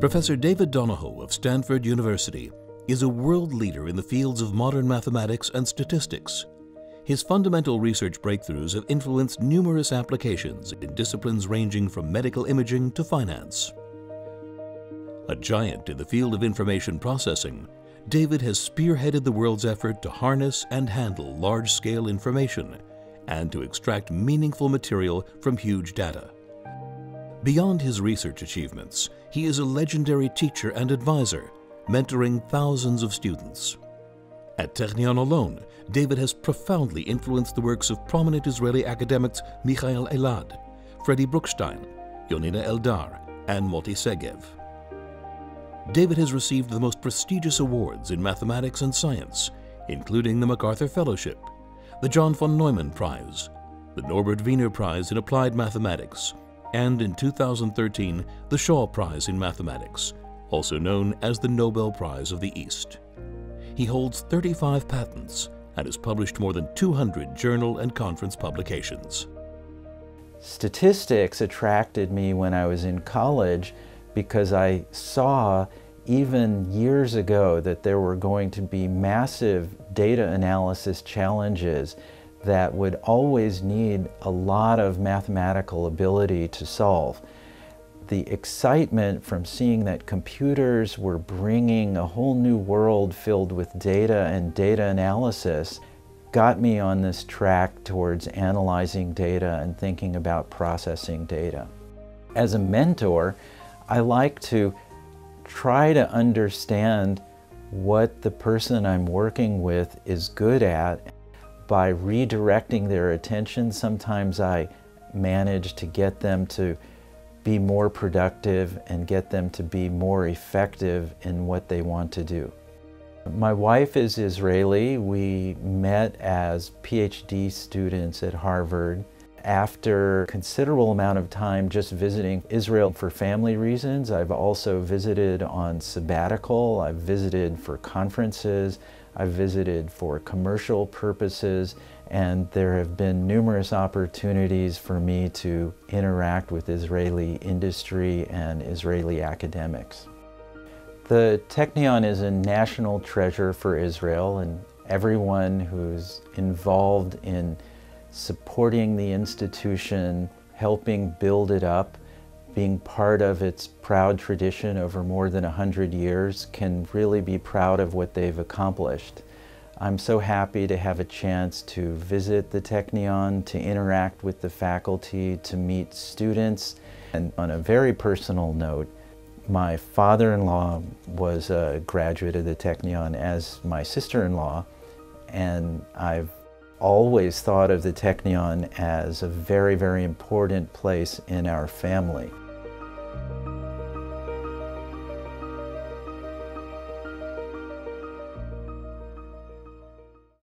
Professor David Donoho of Stanford University is a world leader in the fields of modern mathematics and statistics. His fundamental research breakthroughs have influenced numerous applications in disciplines ranging from medical imaging to finance. A giant in the field of information processing, David has spearheaded the world's effort to harness and handle large-scale information and to extract meaningful material from huge data. Beyond his research achievements, he is a legendary teacher and advisor, mentoring thousands of students. At Technion alone, David has profoundly influenced the works of prominent Israeli academics Michael Elad, Freddy Bruckstein, Yonina Eldar, and Moti Segev. David has received the most prestigious awards in mathematics and science, including the MacArthur Fellowship, the John von Neumann Prize, the Norbert Wiener Prize in Applied Mathematics, and in 2013, the Shaw Prize in Mathematics, also known as the Nobel Prize of the East. He holds 35 patents and has published more than 200 journal and conference publications. Statistics attracted me when I was in college because I saw even years ago that there were going to be massive data analysis challenges that would always need a lot of mathematical ability to solve. The excitement from seeing that computers were bringing a whole new world filled with data and data analysis got me on this track towards analyzing data and thinking about processing data. As a mentor, I like to try to understand what the person I'm working with is good at. By redirecting their attention, sometimes I manage to get them to be more productive and get them to be more effective in what they want to do. My wife is Israeli. We met as PhD students at Harvard after considerable amount of time just visiting Israel for family reasons. I've also visited on sabbatical. I've visited for conferences. I've visited for commercial purposes. And there have been numerous opportunities for me to interact with Israeli industry and Israeli academics. The Technion is a national treasure for Israel and everyone who's involved in supporting the institution, helping build it up, being part of its proud tradition over more than 100 years can really be proud of what they've accomplished. I'm so happy to have a chance to visit the Technion, to interact with the faculty, to meet students. And on a very personal note, my father-in-law was a graduate of the Technion as my sister-in-law, and I've always thought of the Technion as a very, very important place in our family.